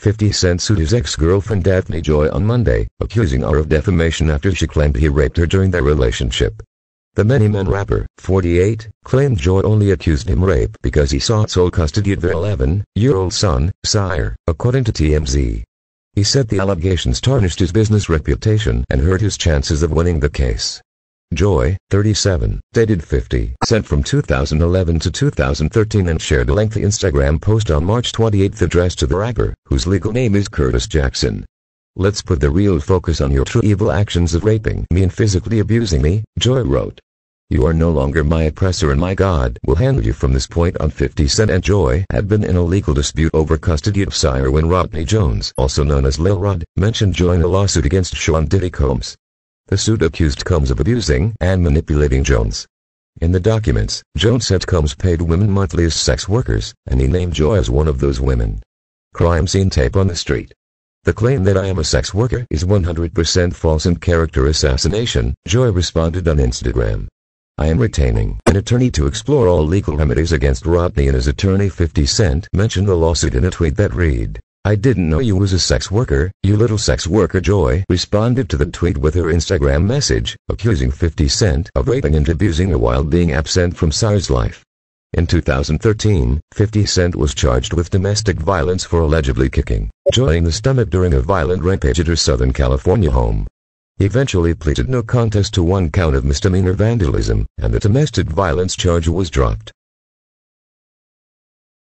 50 Cent sued his ex-girlfriend Daphne Joy on Monday, accusing her of defamation after she claimed he raped her during their relationship. The Many Men rapper, 48, claimed Joy only accused him rape because he sought sole custody of their 11-year-old son, Sire, according to TMZ. He said the allegations tarnished his business reputation and hurt his chances of winning the case. Joy, 37, dated 50 Cent from 2011 to 2013 and shared a lengthy Instagram post on March 28 addressed to the rapper, whose legal name is Curtis Jackson. Let's put the real focus on your true evil actions of raping me and physically abusing me, Joy wrote. You are no longer my oppressor and my God will handle you from this point on 50 Cent and Joy had been in a legal dispute over custody of Sire when Rodney Jones, also known as Lil Rod, mentioned Joy in a lawsuit against Sean Diddy Combs. The suit accused Combs of abusing and manipulating Jones. In the documents, Jones said Combs paid women monthly as sex workers, and he named Joy as one of those women. Crime scene tape on the street. The claim that I am a sex worker is 100% false and character assassination, Joy responded on Instagram. I am retaining an attorney to explore all legal remedies against Rodney and his attorney 50 Cent mentioned the lawsuit in a tweet that read, I didn't know you was a sex worker, you little sex worker Joy responded to the tweet with her Instagram message, accusing 50 Cent of raping and abusing her while being absent from Sire's life. In 2013, 50 Cent was charged with domestic violence for allegedly kicking Joy in the stomach during a violent rampage at her Southern California home. He eventually pleaded no contest to one count of misdemeanor vandalism, and the domestic violence charge was dropped.